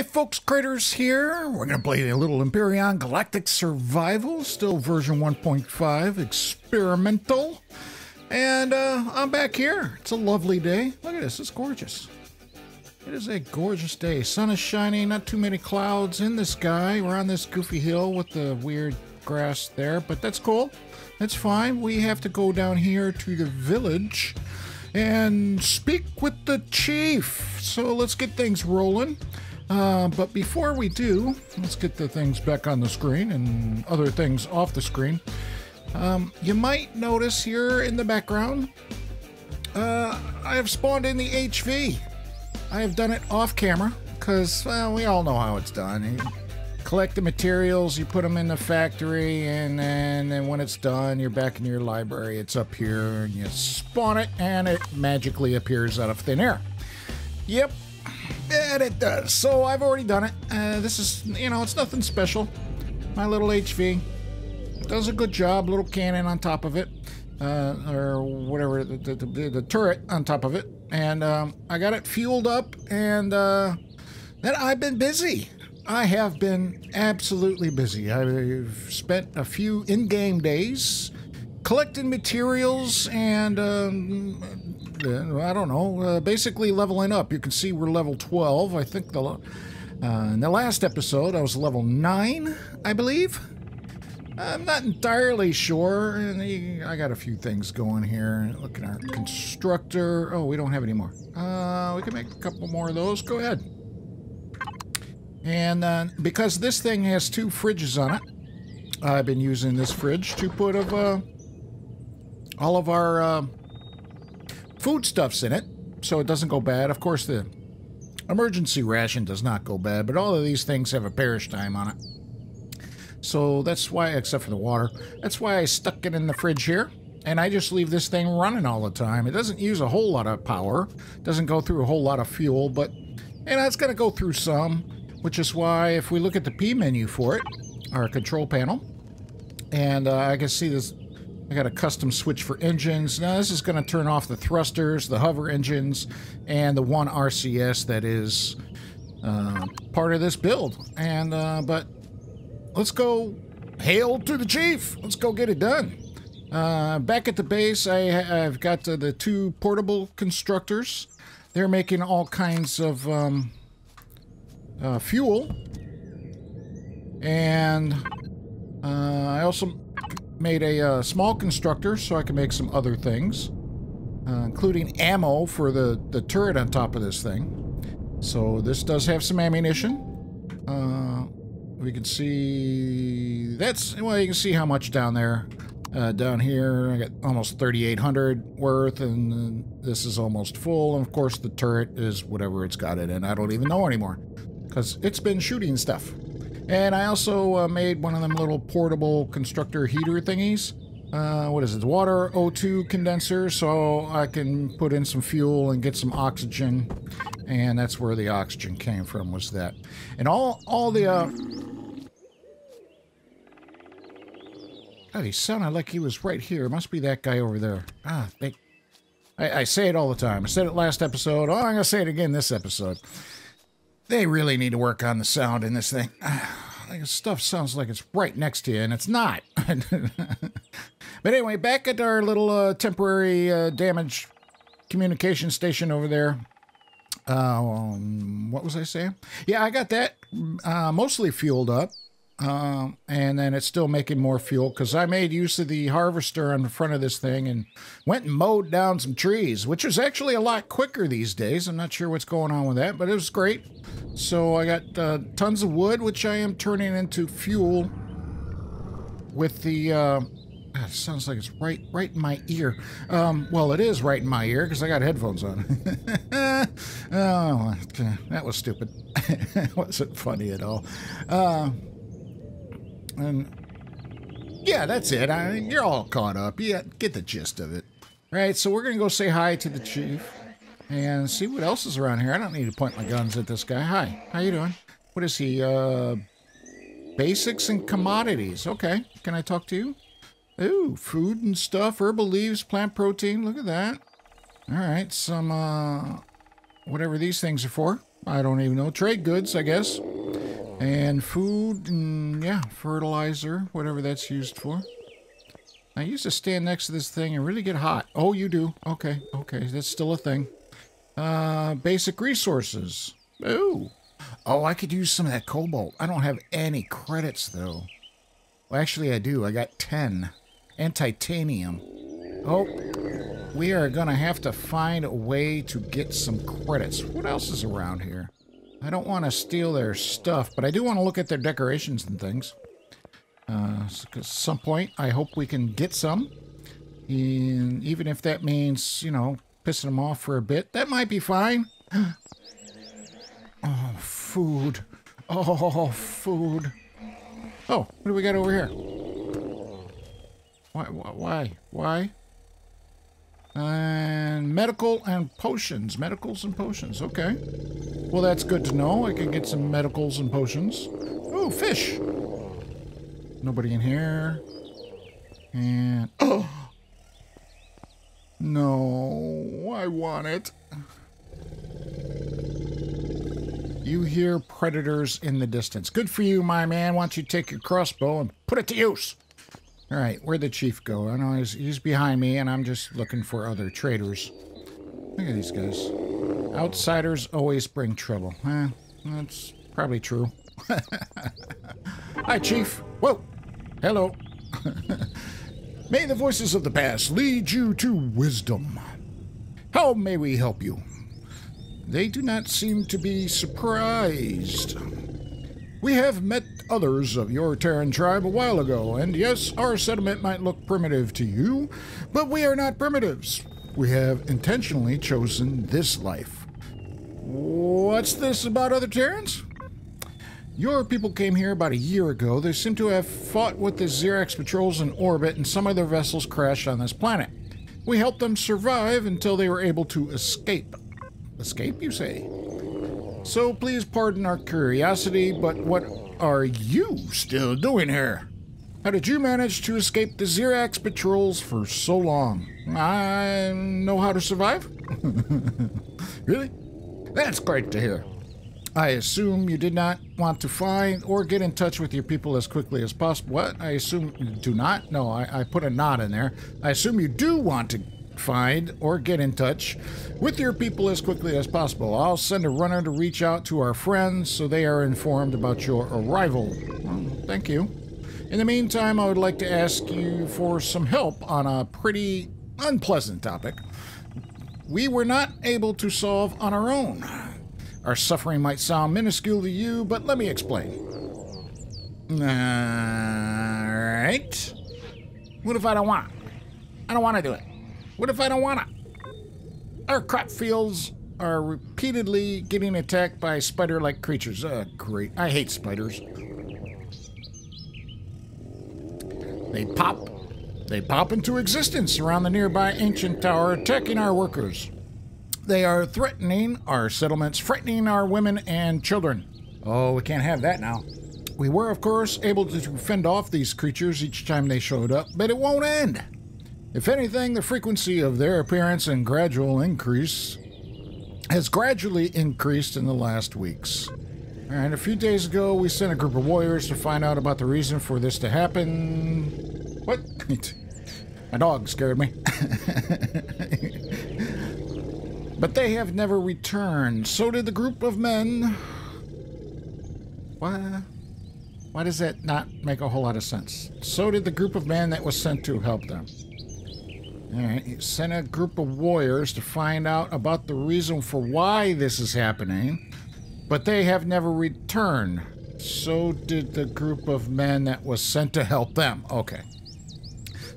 Hey folks, Craterz here. We're going to play a little Empyrion Galactic Survival, still version 1.5, experimental. And uh, I'm back here. It's a lovely day. Look at this, it's gorgeous. It is a gorgeous day. Sun is shining, not too many clouds in the sky. We're on this goofy hill with the weird grass there, but that's cool. That's fine. We have to go down here to the village and speak with the chief. So let's get things rolling. Uh, but before we do, let's get the things back on the screen and other things off the screen. Um, you might notice here in the background, uh, I have spawned in the HV. I have done it off camera because well, we all know how it's done. You collect the materials, you put them in the factory, and then and when it's done, you're back in your library. It's up here, and you spawn it, and it magically appears out of thin air. Yep, and it does. So I've already done it. Uh, this is, you know, it's nothing special. My little HV does a good job. Little cannon on top of it, uh, or whatever, the, the, the, turret on top of it. And um, I got it fueled up, and uh, then I've been busy. I have been absolutely busy. I've spent a few in-game days collecting materials and um, I don't know, uh, basically leveling up. You can see we're level 12. I think the uh, in the last episode I was level 9, I believe. I'm not entirely sure. I got a few things going here. Look at our constructor. Oh, we don't have any more. Uh, we can make a couple more of those. Go ahead. And uh, because this thing has two fridges on it, I've been using this fridge to put of uh, all of our uh, foodstuffs in it, so it doesn't go bad. Of course, the emergency ration does not go bad, but all of these things have a perish time on it. So that's why, except for the water, that's why I stuck it in the fridge here. And I just leave this thing running all the time. It doesn't use a whole lot of power, doesn't go through a whole lot of fuel, but know, it's going to go through some, which is why if we look at the P menu for it, our control panel, and uh, I can see this I got a custom switch for engines. Now this is going to turn off the thrusters, the hover engines, and the one RCS that is uh, part of this build. And uh, but let's go hail to the chief. Let's go get it done. Uh, back at the base, I, have got uh, the two portable constructors. They're making all kinds of um, uh, fuel. And uh, I also made a uh, small constructor so I can make some other things, uh, including ammo for the, the turret on top of this thing. So this does have some ammunition. Uh, we can see that's well you can see how much down there uh, down here I got almost 3800 worth and this is almost full and of course the turret is whatever it's got it in I don't even know anymore because it's been shooting stuff and I also uh, made one of them little portable constructor heater thingies. Uh, what is it? Water O2 condenser, so I can put in some fuel and get some oxygen. And that's where the oxygen came from, was that. And all, all the, uh... God, he sounded like he was right here. It must be that guy over there. Ah, they... I, I say it all the time. I said it last episode. Oh, I'm going to say it again this episode. They really need to work on the sound in this thing. Stuff sounds like it's right next to you, and it's not. but anyway, back at our little uh, temporary uh, damage communication station over there. Uh, um, what was I saying? Yeah, I got that uh, mostly fueled up. Um, and then it's still making more fuel because I made use of the harvester on the front of this thing and went and mowed down some trees, which is actually a lot quicker these days. I'm not sure what's going on with that, but it was great. So I got uh, tons of wood, which I am turning into fuel with the. Uh, God, sounds like it's right, right in my ear. Um, well, it is right in my ear because I got headphones on. oh, that was stupid. it wasn't funny at all. Uh, and yeah, that's it. I, mean, you're all caught up. Yeah, get the gist of it. Right, so we're gonna go say hi to the chief and see what else is around here. I don't need to point my guns at this guy. Hi, how you doing? What is he? Uh, basics and commodities. Okay, can I talk to you? Ooh, food and stuff, herbal leaves, plant protein. Look at that. All right, some uh, whatever these things are for. I don't even know. Trade goods, I guess. And food, and yeah, fertilizer, whatever that's used for. I used to stand next to this thing and really get hot. Oh, you do? Okay, okay, that's still a thing. Uh, basic resources. Ooh. Oh, I could use some of that cobalt. I don't have any credits, though. Well, actually, I do. I got 10. And titanium. Oh, we are going to have to find a way to get some credits. What else is around here? I don't want to steal their stuff, but I do want to look at their decorations and things. Uh, at some point, I hope we can get some. And even if that means, you know, pissing them off for a bit, that might be fine. oh, food. Oh, food. Oh, what do we got over here? Why? Why? Why? And medical and potions. Medicals and potions. Okay. Well, that's good to know. I can get some medicals and potions. Oh, fish. Nobody in here. And... Oh! No, I want it. You hear predators in the distance. Good for you, my man. Why don't you take your crossbow and put it to use? All right, where'd the chief go? I know he's, he's behind me, and I'm just looking for other traders. Look at these guys. Outsiders always bring trouble. Eh, that's probably true. Hi, Chief. Whoa. Hello. may the voices of the past lead you to wisdom. How may we help you? They do not seem to be surprised. We have met others of your Terran tribe a while ago, and yes, our settlement might look primitive to you, but we are not primitives. We have intentionally chosen this life. What's this about other Terrans? Your people came here about a year ago. They seem to have fought with the Zirax patrols in orbit, and some of their vessels crashed on this planet. We helped them survive until they were able to escape. Escape, you say? So please pardon our curiosity, but what are you still doing here? How did you manage to escape the Zirax patrols for so long? I know how to survive? really? That's great to hear. I assume you did not want to find or get in touch with your people as quickly as possible. What? I assume you do not? No, I, I put a not in there. I assume you do want to find or get in touch with your people as quickly as possible. I'll send a runner to reach out to our friends so they are informed about your arrival. Well, thank you. In the meantime, I would like to ask you for some help on a pretty unpleasant topic we were not able to solve on our own. Our suffering might sound minuscule to you, but let me explain. Alright. What if I don't want? I don't want to do it. What if I don't want to? Our crop fields are repeatedly getting attacked by spider-like creatures. Uh, great. I hate spiders. They pop. They pop into existence around the nearby ancient tower, attacking our workers. They are threatening our settlements, frightening our women and children. Oh, we can't have that now. We were, of course, able to fend off these creatures each time they showed up, but it won't end. If anything, the frequency of their appearance and gradual increase has gradually increased in the last weeks. All right, a few days ago, we sent a group of warriors to find out about the reason for this to happen. What? My dog scared me. but they have never returned. So did the group of men. Why? Why does that not make a whole lot of sense? So did the group of men that was sent to help them. Alright, he sent a group of warriors to find out about the reason for why this is happening, but they have never returned. So did the group of men that was sent to help them. Okay.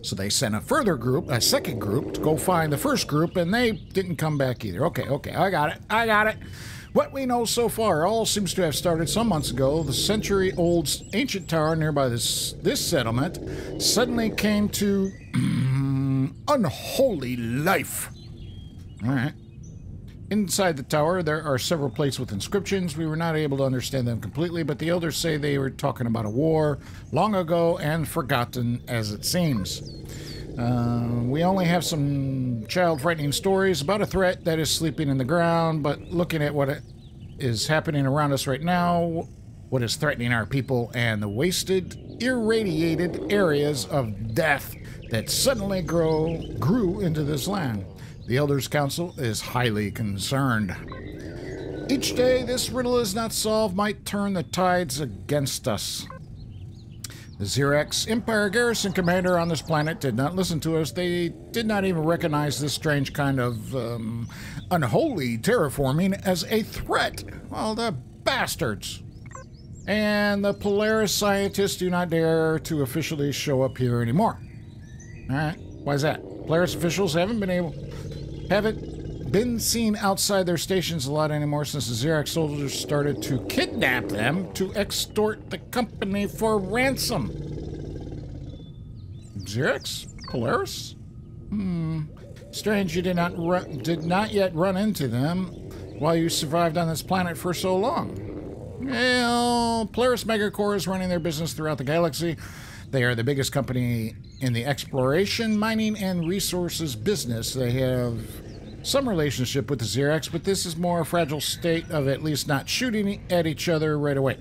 So they sent a further group, a second group, to go find the first group, and they didn't come back either. Okay, okay, I got it. I got it. What we know so far all seems to have started some months ago. The century-old ancient tower nearby this this settlement suddenly came to unholy life. All right. Inside the tower, there are several plates with inscriptions. We were not able to understand them completely, but the elders say they were talking about a war long ago and forgotten, as it seems. Uh, we only have some child frightening stories about a threat that is sleeping in the ground, but looking at what is happening around us right now, what is threatening our people, and the wasted, irradiated areas of death that suddenly grow grew into this land. The Elders Council is highly concerned. Each day this riddle is not solved might turn the tides against us. The Zirax Empire garrison commander on this planet did not listen to us. They did not even recognize this strange kind of um, unholy terraforming as a threat. Well, the bastards. And the Polaris scientists do not dare to officially show up here anymore. All right, why is that? Polaris officials haven't been able, haven't been seen outside their stations a lot anymore since the Zirax soldiers started to kidnap them to extort the company for ransom. Zirax? Polaris? Hmm. Strange you did not did not yet run into them while you survived on this planet for so long. Well, Polaris Megacorp is running their business throughout the galaxy. They are the biggest company in the exploration, mining, and resources business. They have some relationship with the Zirax, but this is more a fragile state of at least not shooting at each other right away.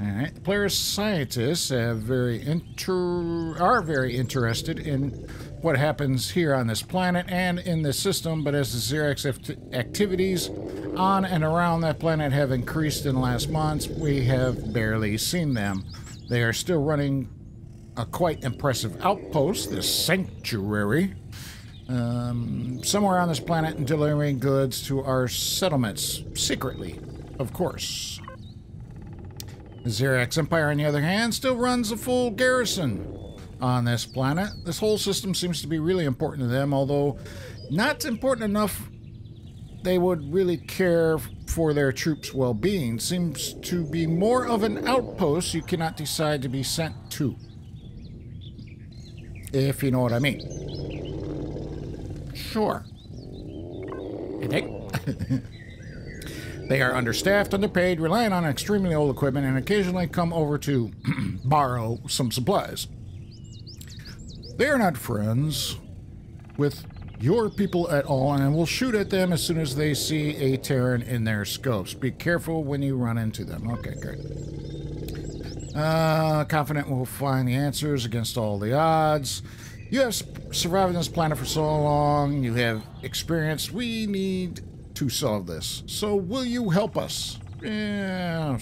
All right, the Polaris scientists have very inter are very interested in what happens here on this planet and in this system, but as the Zirax activities on and around that planet have increased in the last months, we have barely seen them. They are still running a quite impressive outpost, this sanctuary, um, somewhere on this planet and delivering goods to our settlements, secretly, of course. The Zirax Empire, on the other hand, still runs a full garrison on this planet. This whole system seems to be really important to them, although not important enough they would really care for their troops' well being. Seems to be more of an outpost you cannot decide to be sent to. If you know what I mean. Sure. You think? they are understaffed, underpaid, relying on extremely old equipment, and occasionally come over to borrow some supplies. They are not friends with your people at all, and will shoot at them as soon as they see a Terran in their scopes. Be careful when you run into them. Okay, great. Uh, confident we'll find the answers against all the odds. You have survived this planet for so long. You have experience. We need to solve this. So will you help us? Yeah,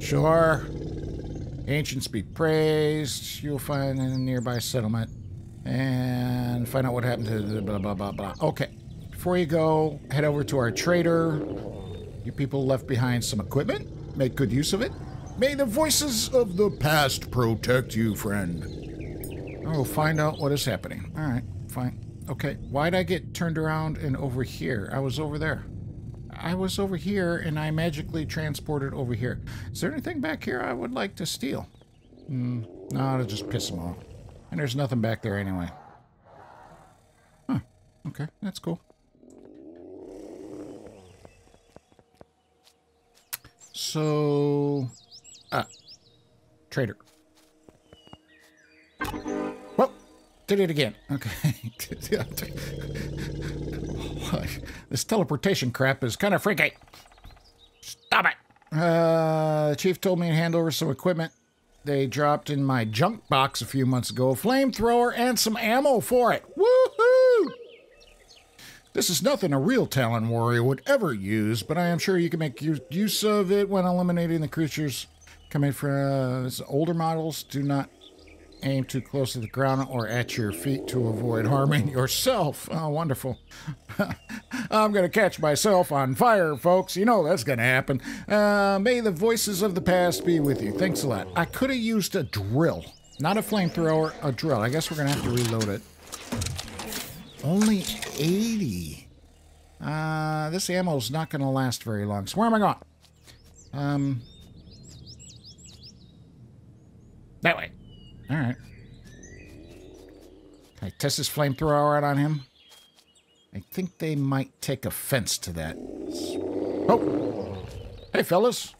sure. Ancients be praised. You'll find a nearby settlement and find out what happened to the blah, blah, blah, blah. Okay. Before you go, head over to our trader. You people left behind some equipment. Make good use of it. May the voices of the past protect you, friend. Oh, find out what is happening. All right, fine. Okay, why'd I get turned around and over here? I was over there. I was over here and I magically transported over here. Is there anything back here I would like to steal? Hmm, no, to just piss them off. And there's nothing back there anyway. Huh, okay, that's cool. So, Ah. Trader. Well, did it again. Okay. this teleportation crap is kind of freaky. Stop it. Uh, the chief told me to hand over some equipment they dropped in my junk box a few months ago. A flamethrower and some ammo for it. Woohoo! This is nothing a real Talon warrior would ever use, but I am sure you can make use of it when eliminating the creatures coming from uh, older models do not aim too close to the ground or at your feet to avoid harming yourself. Oh, wonderful. I'm going to catch myself on fire, folks. You know that's going to happen. Uh, may the voices of the past be with you. Thanks a lot. I could have used a drill. Not a flamethrower, a drill. I guess we're going to have to reload it. Only 80. Uh, this ammo's not going to last very long. So where am I going? Um, That way. All right. Can I test this flamethrower out on him? I think they might take offense to that. Oh! Hey, fellas.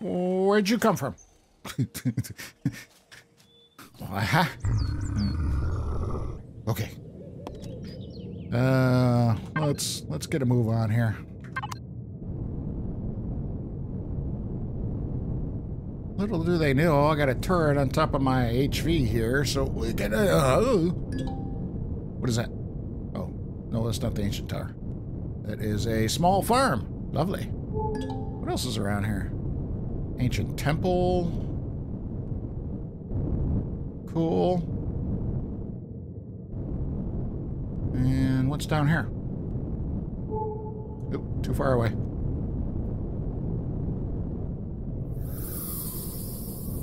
Where'd you come from? uh-huh. Okay. Uh, let's let's get a move on here. Little do they know, I got a turret on top of my HV here, so we can... Uh, what is that? Oh, no, that's not the ancient tower. That is a small farm. Lovely. What else is around here? Ancient temple. Cool. And what's down here? Oop, too far away.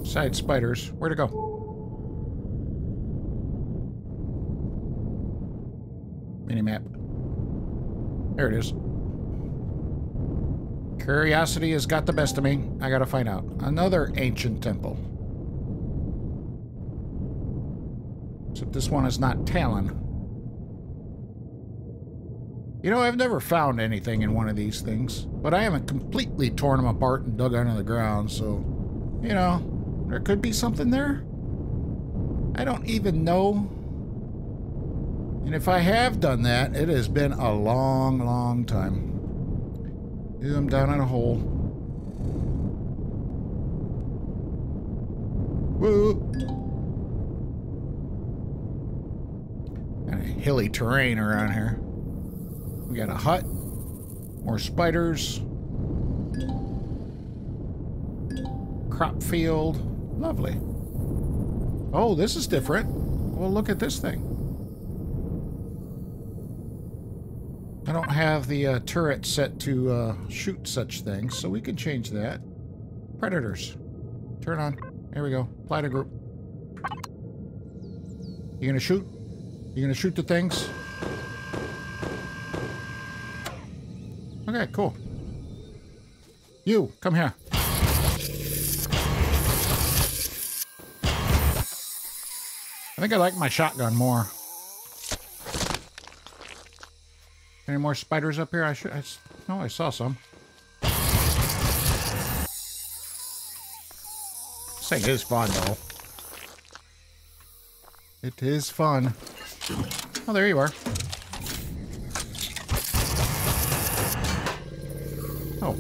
Side spiders. Where to go? Minimap. There it is. Curiosity has got the best of me. I gotta find out. Another ancient temple. Except this one is not Talon. You know, I've never found anything in one of these things, but I haven't completely torn them apart and dug under the ground, so, you know, there could be something there. I don't even know. And if I have done that, it has been a long, long time. I'm down in a hole. Woo! Kind of hilly terrain around here. We got a hut. More spiders. Crop field. Lovely. Oh, this is different. Well, look at this thing. I don't have the uh, turret set to uh, shoot such things, so we can change that. Predators. Turn on. There we go. To group. You gonna shoot? You gonna shoot the things? Okay, cool. You, come here. Think I like my shotgun more. Any more spiders up here? I should. I, no, I saw some. This thing is fun, though. It is fun. Oh, there you are. Oh.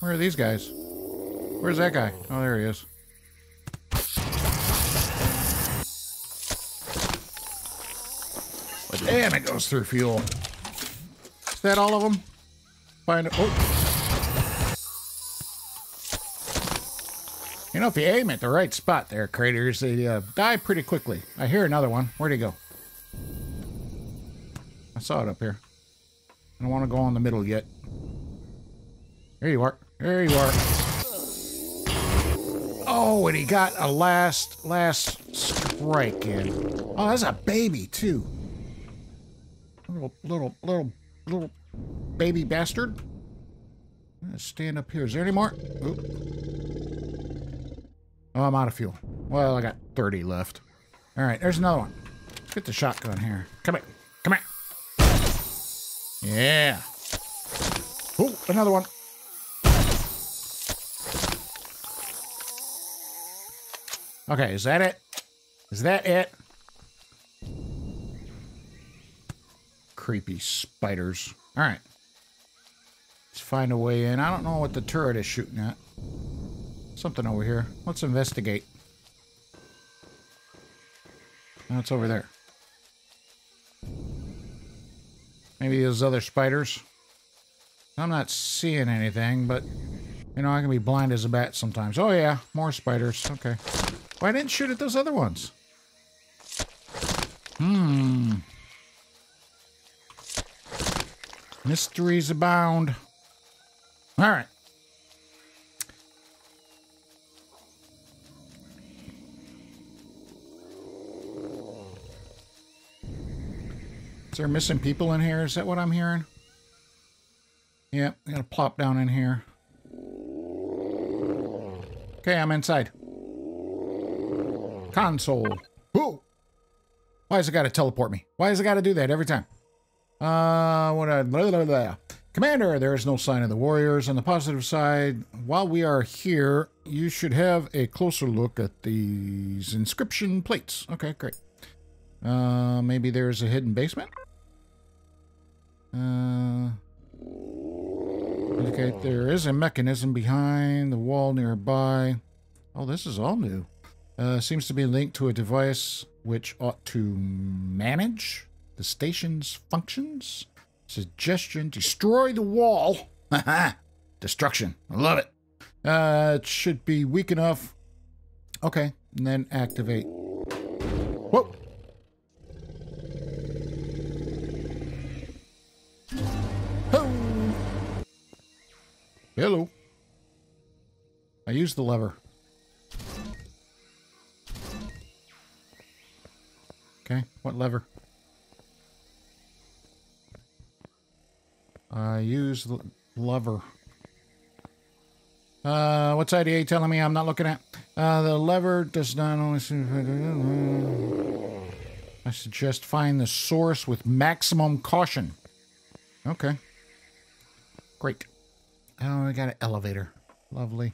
Where are these guys? Where's that guy? Oh, there he is. Damn, it goes through fuel. Is that all of them? Find it. Oh. You know, if you aim at the right spot there, craters, they uh, die pretty quickly. I hear another one. Where'd he go? I saw it up here. I don't want to go on the middle yet. There you are. There you are. Oh, and he got a last, last strike in. Oh, that's a baby, too. Little, little, little, little baby bastard. I'm gonna stand up here. Is there any more? Oop. Oh, I'm out of fuel. Well, I got 30 left. All right, there's another one. Let's get the shotgun here. Come here. Come here. Yeah. Oh, another one. Okay, is that it? Is that it? Creepy spiders. All right. Let's find a way in. I don't know what the turret is shooting at. Something over here. Let's investigate. That's it's over there. Maybe those other spiders. I'm not seeing anything, but, you know, I can be blind as a bat sometimes. Oh, yeah, more spiders. Okay. Why didn't shoot at those other ones? Hmm. Mysteries abound. All right. Is there missing people in here? Is that what I'm hearing? Yeah, I'm gonna plop down in here. Okay, I'm inside. Console. Who? Why has it got to teleport me? Why has it got to do that every time? Uh, what a blah, blah, blah. Commander, there is no sign of the warriors. On the positive side, while we are here, you should have a closer look at these inscription plates. Okay, great. Uh, maybe there's a hidden basement? Uh, Okay, there is a mechanism behind the wall nearby. Oh, this is all new. Uh, seems to be linked to a device which ought to manage the station's functions. Suggestion, destroy the wall. Destruction. I love it. Uh, it should be weak enough. Okay, and then activate. Whoa. Hello. I used the lever. Okay, what lever? I use the lever. Uh, what's IDA telling me I'm not looking at? Uh, the lever does not only... I suggest find the source with maximum caution. Okay. Great. Oh, we got an elevator. Lovely.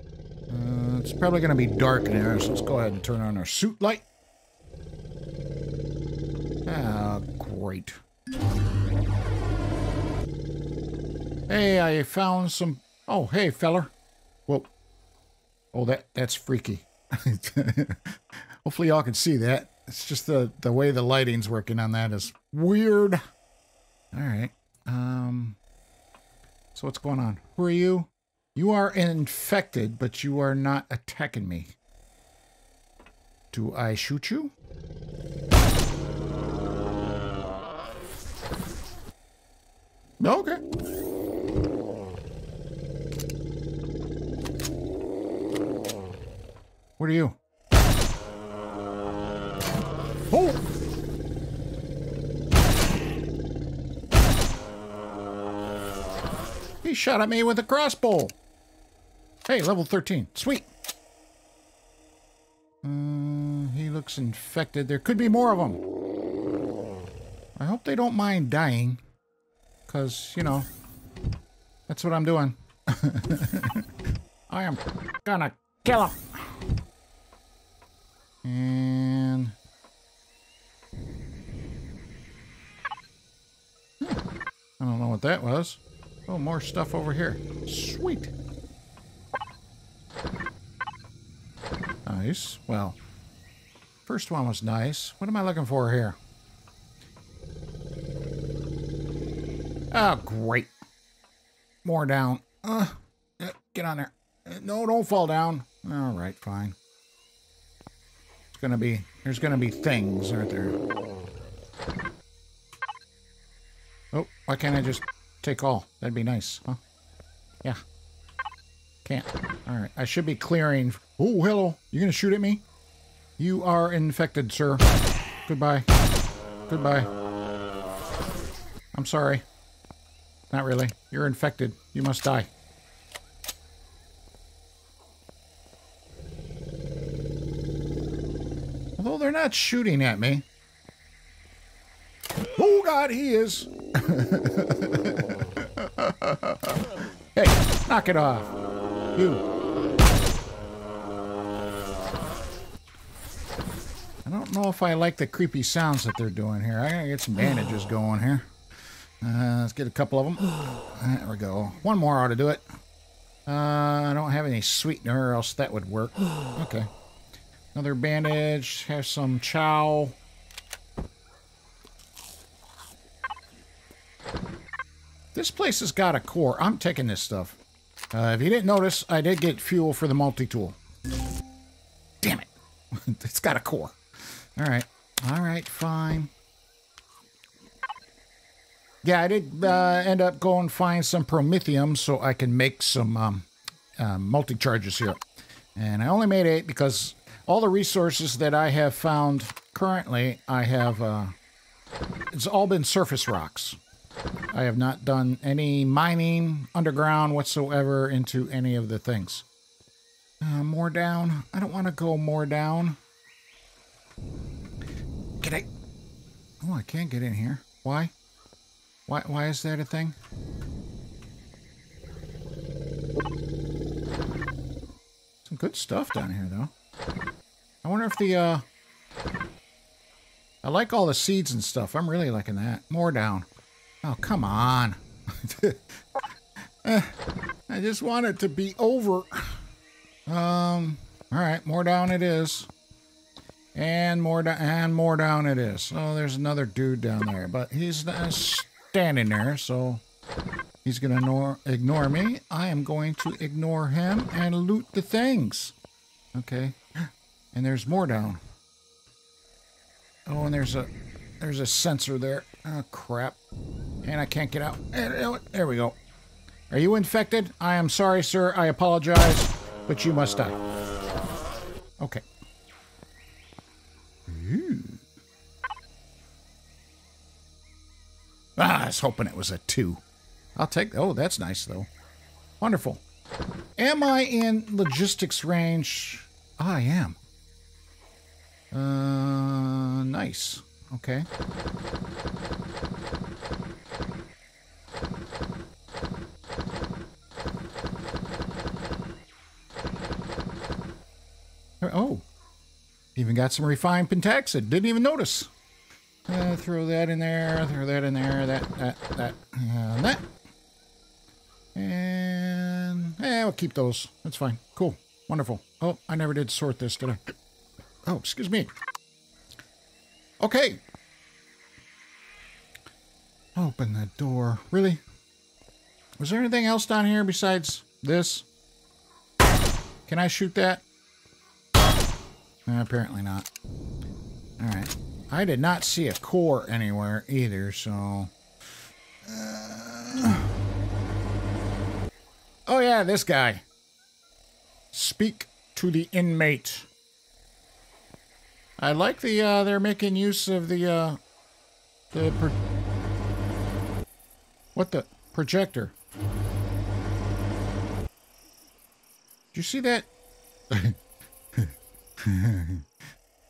Uh, it's probably going to be dark in here, so let's go ahead and turn on our suit light. Ah, great. Hey, I found some... Oh, hey, feller. Whoa. Oh, that that's freaky. Hopefully y'all can see that. It's just the, the way the lighting's working on that is weird. All right. Um. So what's going on? Who are you? You are infected, but you are not attacking me. Do I shoot you? Okay. What are you? Oh! He shot at me with a crossbow. Hey, level 13. Sweet. Uh, he looks infected. There could be more of them. I hope they don't mind dying. Because, you know, that's what I'm doing. I am gonna kill him. And... I don't know what that was. Oh, more stuff over here. Sweet. Nice. Well, first one was nice. What am I looking for here? Oh, great. More down. Uh, get on there. No, don't fall down. All right, fine. It's gonna be, there's gonna be things, aren't there? Oh, why can't I just take all? That'd be nice, huh? Yeah. Can't. All right, I should be clearing. Oh, hello. You gonna shoot at me? You are infected, sir. Goodbye. Goodbye. I'm sorry. Not really. You're infected. You must die. Although they're not shooting at me. Oh, God, he is. hey, knock it off. You. I don't know if I like the creepy sounds that they're doing here. I gotta get some bandages going here. Uh, let's get a couple of them. There we go. One more ought to do it. Uh, I don't have any sweetener, or else that would work. Okay. Another bandage. Have some chow. This place has got a core. I'm taking this stuff. Uh, if you didn't notice, I did get fuel for the multi-tool. Damn it. it's got a core. All right. All right, fine. Yeah, I did uh, end up going find some promethium so I can make some um, uh, multi-charges here. And I only made eight because all the resources that I have found currently, I have, uh, it's all been surface rocks. I have not done any mining underground whatsoever into any of the things. Uh, more down. I don't want to go more down. Can I? Oh, I can't get in here. Why? Why, why is that a thing? Some good stuff down here, though. I wonder if the, uh... I like all the seeds and stuff. I'm really liking that. More down. Oh, come on. Eh, I just want it to be over. Um, all right, more down it is. And more down, and more down it is. Oh, there's another dude down there, but he's uh, standing there, so he's gonna ignore, ignore me. I am going to ignore him and loot the things. Okay, and there's more down. Oh, and there's a there's a sensor there. Oh crap! And I can't get out. Eh, there we go. Are you infected? I am sorry, sir. I apologize, but you must die. Okay. Ah, I was hoping it was a two. I'll take... Oh, that's nice, though. Wonderful. Am I in logistics range? Oh, I am. Uh, nice. Okay. Oh, even got some refined pentaxid. Didn't even notice. Uh, throw that in there, throw that in there, that, that, that, and that. And, yeah, we'll keep those. That's fine. Cool. Wonderful. Oh, I never did sort this, did I? Oh, excuse me. Okay. Open the door. Really? Was there anything else down here besides this? Can I shoot that? Uh, apparently not. Alright. I did not see a core anywhere either, so... Uh... Oh yeah, this guy. Speak to the inmate. I like the, uh, they're making use of the, uh, the, what the, projector. Did you see that?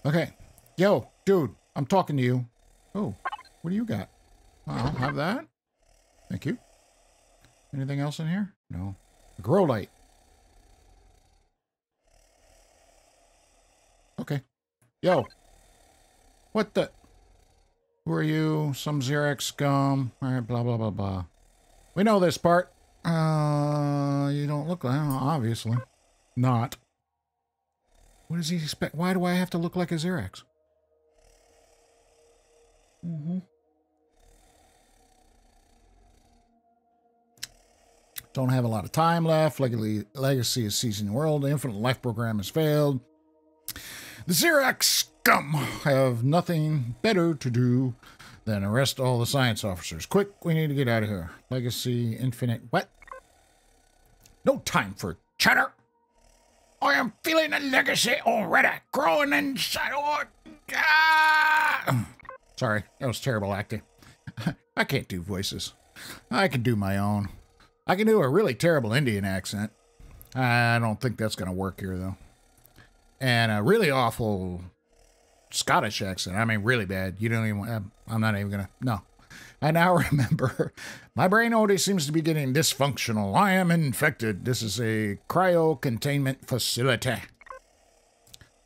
okay. Yo, dude, I'm talking to you. Oh, what do you got? I'll have that. Thank you. Anything else in here? No. A grow light. Okay. Yo. What the? Who are you? Some Zirax scum. All right, blah, blah, blah, blah. We know this part. Uh, you don't look like, obviously. Not. What does he expect? Why do I have to look like a Zirax? Mm-hmm. Don't have a lot of time left. Legacy, Legacy is seizing the world. The Infinite Life program has failed. The Zirax scum have nothing better to do than arrest all the science officers. Quick, we need to get out of here. Legacy, Infinite, what? No time for chatter. I am feeling a legacy already growing inside. Oh, ah! Sorry, that was terrible acting. I can't do voices. I can do my own. I can do a really terrible Indian accent. I don't think that's going to work here, though. And a really awful Scottish accent. I mean, really bad. You don't even, I'm not even going to, no. I now remember my brain already seems to be getting dysfunctional. I am infected. This is a cryo containment facility.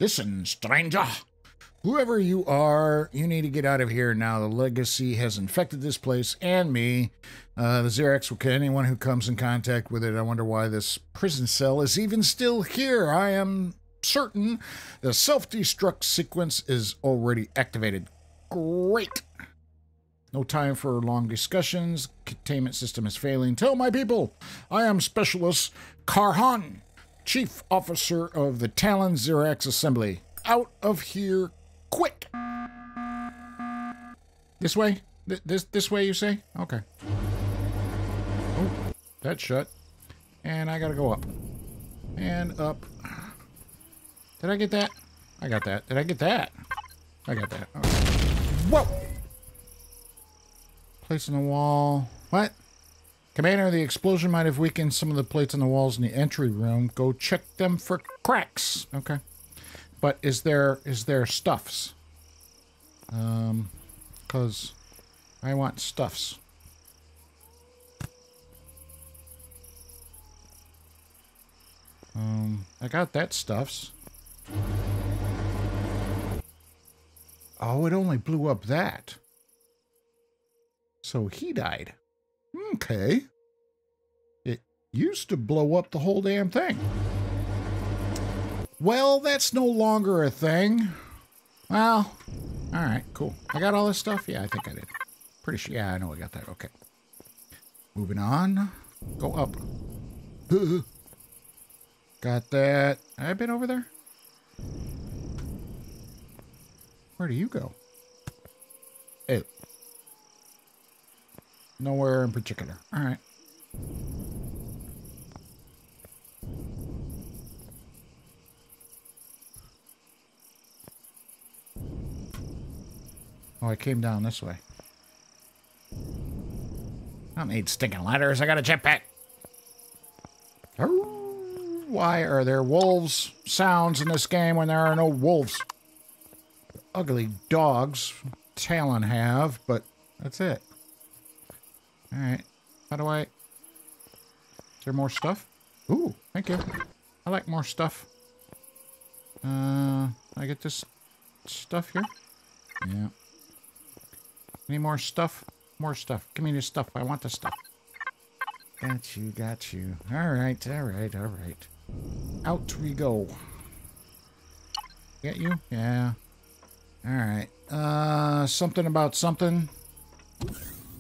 Listen, stranger. Whoever you are, you need to get out of here now. The legacy has infected this place and me. Uh, the Zirax will kill anyone who comes in contact with it. I wonder why this prison cell is even still here. I am certain the self destruct sequence is already activated. Great. No time for long discussions. Containment system is failing. Tell my people, I am Specialist Karhan, Chief Officer of the Talon Xerox Assembly. Out of here, quick! This way? Th this this way, you say? Okay. Oh, that's shut. And I gotta go up. And up. Did I get that? I got that. Did I get that? I got that. Okay. Whoa! Plates on the wall. What? Commander, the explosion might have weakened some of the plates on the walls in the entry room. Go check them for cracks. Okay. But is there is there stuffs? Um, cause I want stuffs. Um, I got that stuffs. Oh, it only blew up that. So he died. Okay. It used to blow up the whole damn thing. Well, that's no longer a thing. Well, all right, cool. I got all this stuff? Yeah, I think I did. Pretty sure. Yeah, I know I got that. Okay. Moving on. Go up. Got that. I've been over there. Where do you go? Oh. Nowhere in particular. All right. Oh, I came down this way. I don't need stinking ladders. I got a jetpack. Why are there wolves sounds in this game when there are no wolves? Ugly dogs Talon have, but that's it. Alright. How do I... Is there more stuff? Ooh, thank you. I like more stuff. Uh, I get this stuff here? Yeah. Any more stuff? More stuff. Give me the stuff. I want the stuff. Got you, got you. Alright, alright, alright. Out we go. Get you? Yeah. Alright. Uh, something about something.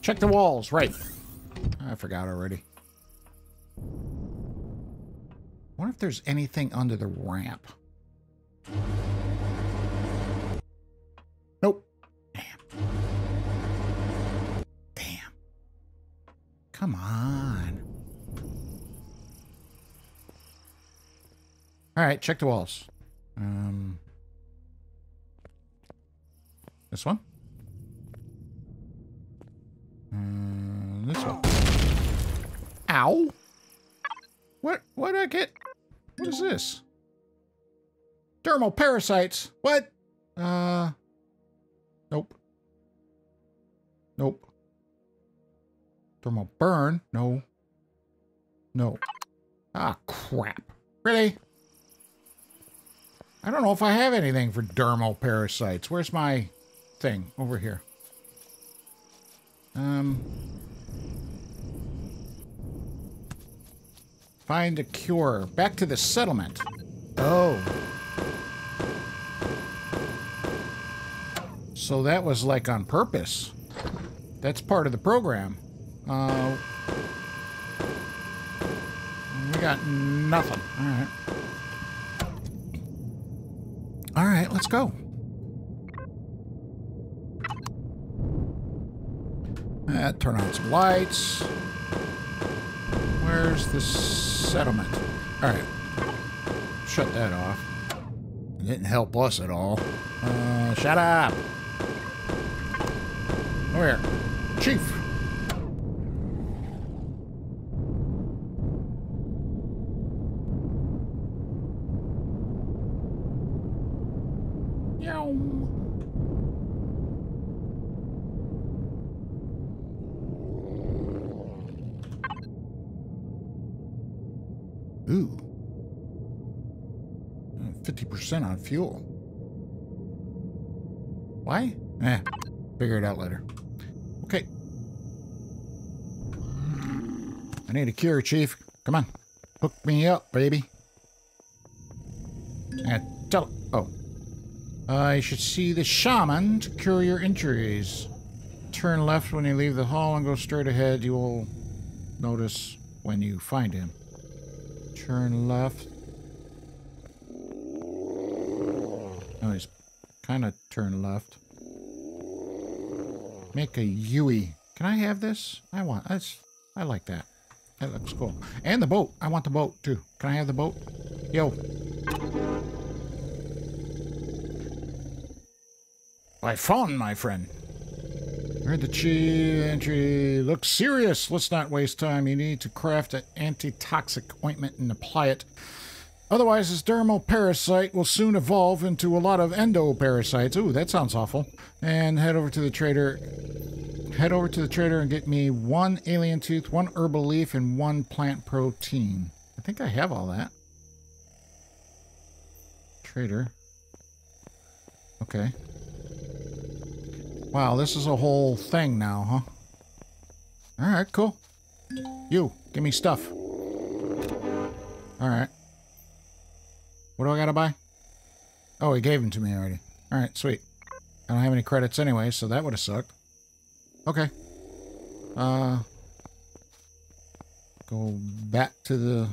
Check the walls. Right. I forgot already. wonder if there's anything under the ramp. Come on. All right, check the walls. Um, this one. Uh, this one. Ow! What? What did I get? What is this? Dermal parasites. What? Uh. Nope. Nope. Thermal burn. No. No. Ah, crap. Really? I don't know if I have anything for dermal parasites. Where's my thing? Over here. Um. Find a cure. Back to the settlement. Oh. So that was like on purpose. That's part of the program. Uh, we got nothing. All right. All right, let's go. Uh, turn on some lights. Where's the settlement? All right. Shut that off. It didn't help us at all. Uh, shut up. Where? Chief. Ooh. 50% on fuel. Why? Eh, figure it out later. Okay. I need a cure, Chief. Come on. Hook me up, baby. And tell... Oh. I should see the shaman to cure your injuries. Turn left when you leave the hall and go straight ahead. You will notice when you find him. Turn left. Oh, he's kind of turn left. Make a Yui. Can I have this? I want. That's. I like that. That looks cool. And the boat. I want the boat too. Can I have the boat? Yo. By phone, my friend. Heard the chi entry looks serious. Let's not waste time. You need to craft an antitoxic ointment and apply it. Otherwise, this dermal parasite will soon evolve into a lot of endoparasites. Ooh, that sounds awful. And head over to the trader. Head over to the trader and get me one alien tooth, one herbal leaf, and one plant protein. I think I have all that. Trader. Okay. Wow, this is a whole thing now, huh? Alright, cool. You, give me stuff. All right. What do I gotta buy? Oh, he gave them to me already. All right, sweet. I don't have any credits anyway, so that would have sucked. Okay. Uh, go back to the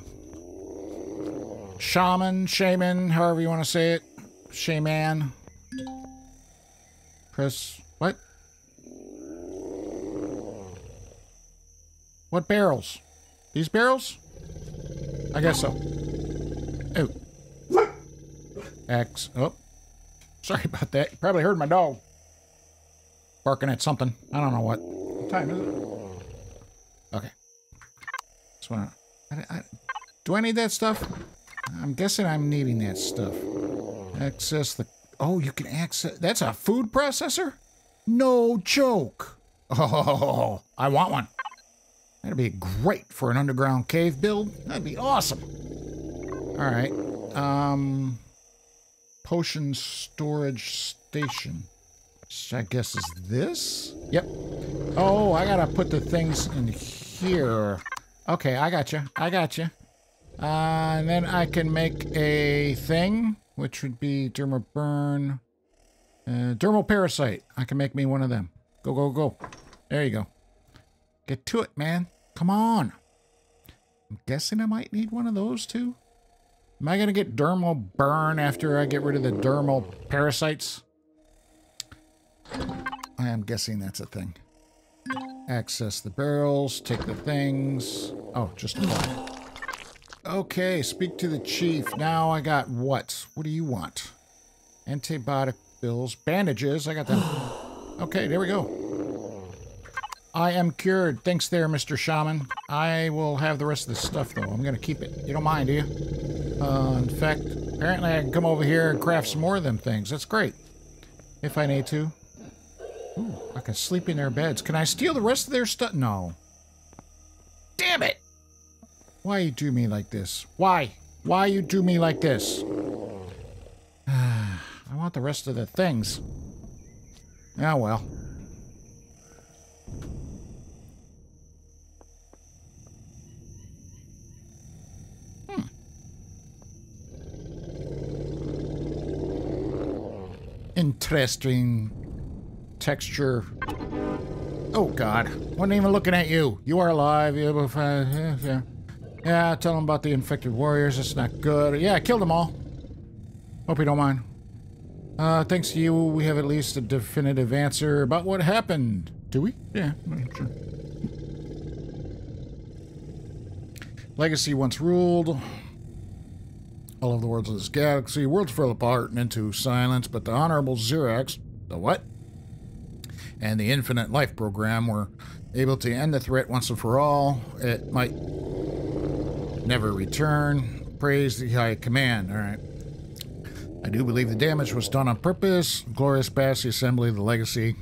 shaman, shaman, however you want to say it. Shaman. Press what? What barrels? These barrels? I guess so. Oh. X. Oh. Sorry about that. You probably heard my dog barking at something. I don't know what. What time is it? Okay. So, I, I, do I need that stuff? I'm guessing I'm needing that stuff. Access the... Oh, you can access... That's a food processor? No joke. Oh, I want one. That'd be great for an underground cave build. That'd be awesome. All right. Um, potion storage station. I guess is this? Yep. Oh, I gotta put the things in here. Okay, I got you. I got you. Uh, and then I can make a thing, which would be dermal burn. Uh, dermal parasite. I can make me one of them. Go, go, go. There you go. Get to it, man. Come on. I'm guessing I might need one of those too. Am I going to get dermal burn after I get rid of the dermal parasites? I am guessing that's a thing. Access the barrels, take the things. Oh, just apply. Okay, speak to the chief. Now I got what? What do you want? Antibiotic pills, bandages. I got them. Okay, there we go. I am cured. Thanks there, Mr. Shaman. I will have the rest of this stuff, though. I'm going to keep it. You don't mind, do you? Uh, in fact, apparently I can come over here and craft some more of them things. That's great. If I need to. Ooh, I can sleep in their beds. Can I steal the rest of their stuff? No. Damn it! Why you do me like this? Why? Why you do me like this? Want the rest of the things. Ah, well. Hmm. Interesting texture. Oh, God. Wasn't even looking at you. You are alive. Yeah, yeah. Yeah, tell them about the infected warriors. It's not good. Yeah, I killed them all. Hope you don't mind. Uh, thanks to you, we have at least a definitive answer about what happened. Do we? Yeah, sure. Legacy once ruled all of the worlds of this galaxy. Worlds fell apart and into silence, but the Honorable Zirax, the what? And the Infinite Life Program were able to end the threat once and for all. It might never return. Praise the High Command. All right. I do believe the damage was done on purpose. Glorious Past, the Assembly, the Legacy,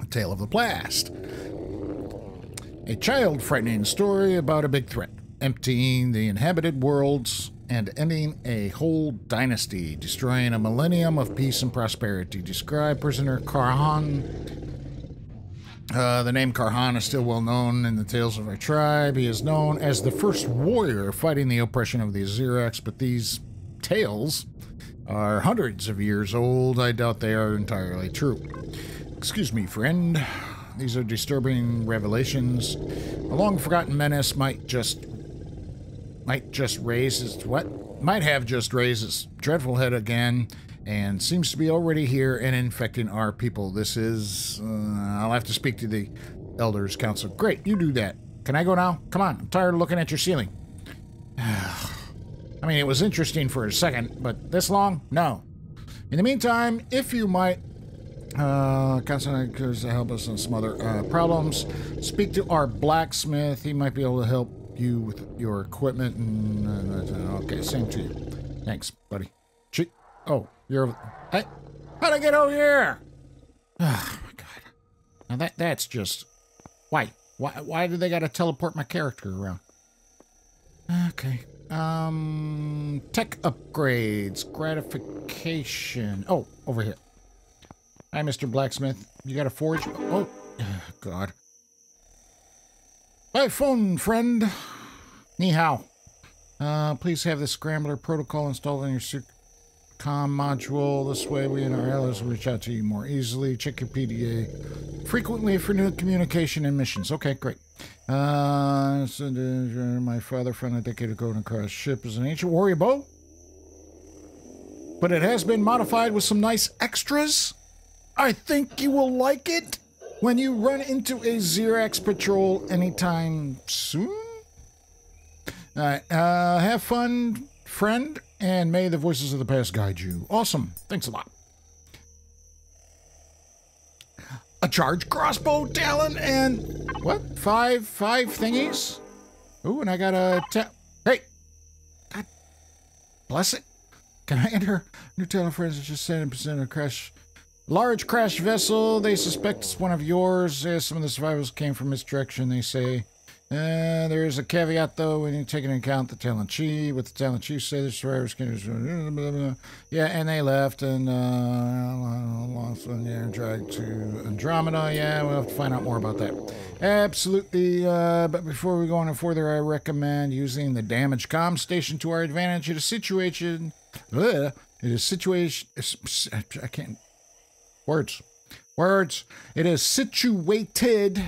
A Tale of the Blast. A child frightening story about a big threat, emptying the inhabited worlds and ending a whole dynasty, destroying a millennium of peace and prosperity. Describe prisoner Karhan. Uh, the name Karhan is still well known in the tales of our tribe. He is known as the first warrior fighting the oppression of the Zirax, but these tales are hundreds of years old. I doubt they are entirely true. Excuse me, friend. These are disturbing revelations. A long forgotten menace might just might just raise its what? Might have just raised its dreadful head again and seems to be already here and infecting our people. This is uh, I'll have to speak to the elders council. Great, you do that. Can I go now? Come on, I'm tired of looking at your ceiling. I mean, it was interesting for a second, but this long? No. In the meantime, if you might uh, to help us on some other uh, problems. Speak to our blacksmith. He might be able to help you with your equipment. And uh, okay, same to you. Thanks, buddy. Oh, you're. Over. Hey, how'd I get over here? Oh my god. Now that that's just. Why? Why? Why do they got to teleport my character around? Okay. Um, tech upgrades, gratification. Oh, over here. Hi, Mr. Blacksmith. You got a forge? Oh, God. My phone, friend. Ni hao. Uh, please have the Scrambler protocol installed on your com module. This way, we and our allies will reach out to you more easily. Check your PDA frequently for new communication and missions. Okay, great. Uh, uh, my father found a decade ago in a crash ship as an ancient warrior bow, but it has been modified with some nice extras. I think you will like it when you run into a Zirax patrol anytime soon. All right, uh, have fun, friend, and may the voices of the past guide you. Awesome. Thanks a lot. A charge crossbow talon and what? Five five thingies? Ooh, and I got a ta- Hey! God bless it. Can I enter? New Talon friends just sent percent of crash large crash vessel. They suspect it's one of yours. Some of the survivors came from misdirection, they say. There is a caveat, though, when you take into account the Talon Chi. What the Talon Chi say, the survivors can. Yeah, and they left and uh, lost one yeah, dragged to Andromeda. Yeah, we'll have to find out more about that. Absolutely. Uh, but before we go any further, I recommend using the damaged comm station to our advantage. It is situated. Uh, it is situation. I can't. Words. Words. It is situated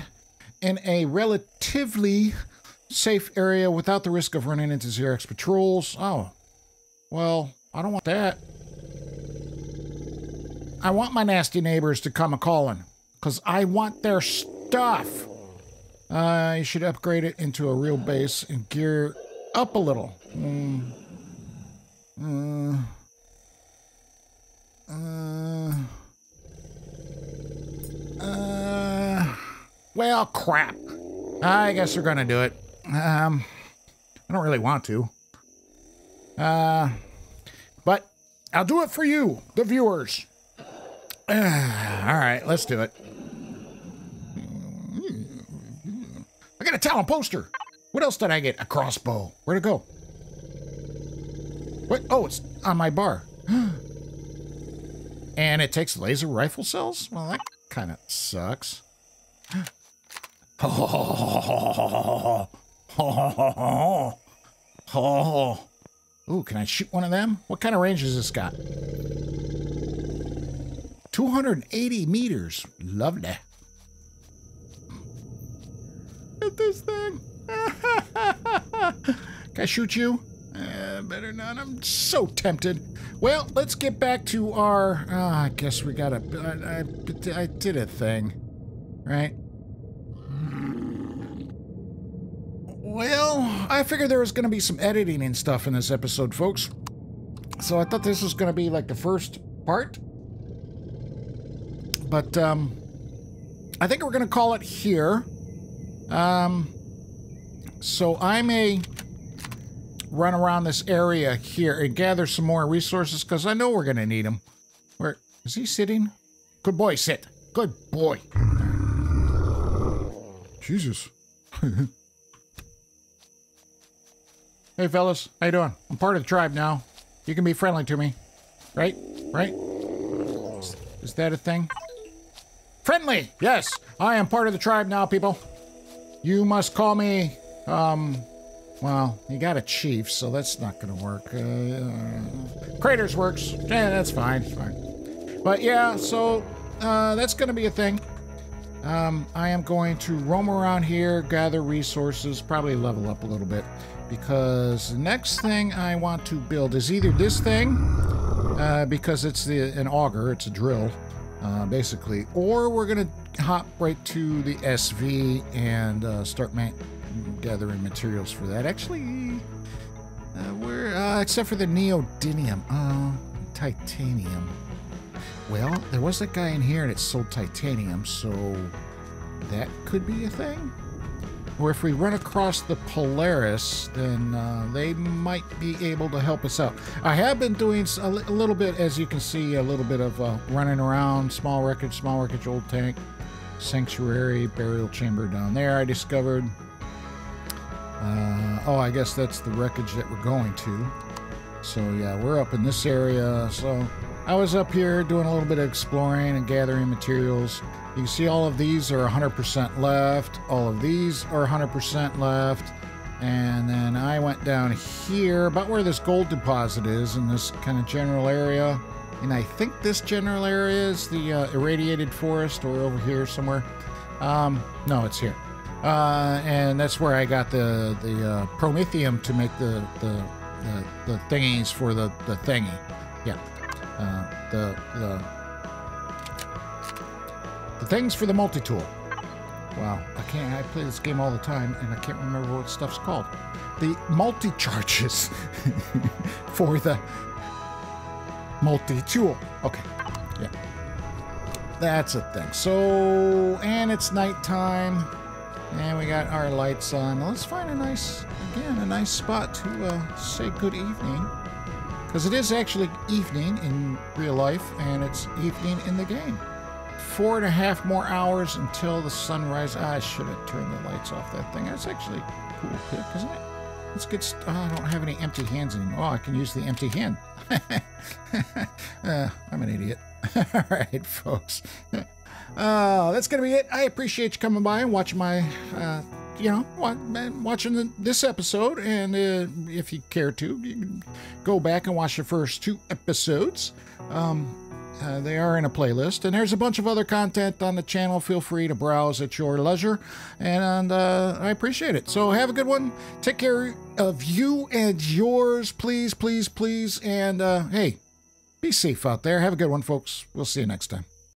in a relatively safe area without the risk of running into Zirax patrols. Oh, well, I don't want that. I want my nasty neighbors to come a calling because I want their stuff. Uh, you should upgrade it into a real base and gear up a little. Mm. Uh, uh, uh, well, crap. I guess we're gonna do it. Um, I don't really want to. Uh, but I'll do it for you, the viewers. All right, let's do it. I got a Talon poster. What else did I get? A crossbow. Where'd it go? What? Oh, it's on my bar. and it takes laser rifle cells? Well, that kind of sucks. Oh, oh, oh, Ooh, can I shoot one of them? What kind of range has this got? 280 meters. Lovely. At this thing. can I shoot you? Uh, better not. I'm so tempted. Well, let's get back to our. Uh, I guess we gotta. I, I, I did a thing, right? Well, I figured there was going to be some editing and stuff in this episode, folks. So I thought this was going to be like the first part. But um, I think we're going to call it here. Um, so I may run around this area here and gather some more resources because I know we're going to need them. Where is he sitting? Good boy, sit. Good boy. Jesus. Hey, fellas. How you doing? I'm part of the tribe now. You can be friendly to me. Right? Right? Is, that a thing? Friendly! Yes! I am part of the tribe now, people. You must call me, um... Well, you got a chief, so that's not gonna work. Uh, uh, Craterz works. Yeah, that's fine. It's fine. But yeah, so, uh, that's gonna be a thing. Um, I am going to roam around here, gather resources, probably level up a little bit because the next thing I want to build is either this thing, uh, because it's the an auger, it's a drill, uh, basically, or we're going to hop right to the SV and uh, start gathering materials for that. Actually, uh, we're, uh, except for the neodymium, oh, titanium. Well, there was a guy in here and it sold titanium, so that could be a thing. Or if we run across the Polaris, then uh, they might be able to help us out. I have been doing a, little bit, as you can see, a little bit of uh, running around, small wreckage, small wreckage, old tank, sanctuary, burial chamber down there I discovered. Uh, oh, I guess that's the wreckage that we're going to. So yeah, we're up in this area. So I was up here doing a little bit of exploring and gathering materials. You can see all of these are 100% left. All of these are 100% left. And then I went down here, about where this gold deposit is, in this kind of general area. And I think this general area is the uh, irradiated forest, or over here somewhere. Um, no, it's here. Uh, and that's where I got the the uh, promethium to make the the, the the thingies for the the thingy. Yeah, uh, the the the things for the multi tool. Wow, I can't. I play this game all the time, and I can't remember what stuff's called. The multi charges for the multi tool. Okay, yeah, that's a thing. So, and it's nighttime, and we got our lights on. Let's find a nice, again, a nice spot to uh, say good evening, because it is actually evening in real life, and it's evening in the game four and a half more hours until the sunrise. I should have turned the lights off that thing. That's actually a cool pick, isn't it? Let's get. Oh, I don't have any empty hands anymore. Oh, I can use the empty hand. uh, I'm an idiot. All right, folks. Uh, that's gonna be it. I appreciate you coming by and watching my, uh, you know, watching the, this episode. And uh, if you care to, you can go back and watch the first two episodes. Um, uh, they are in a playlist, and there's a bunch of other content on the channel. Feel free to browse at your leisure, and uh, I appreciate it. So have a good one. Take care of you and yours, please, please, please. And uh, hey, be safe out there. Have a good one, folks. We'll see you next time.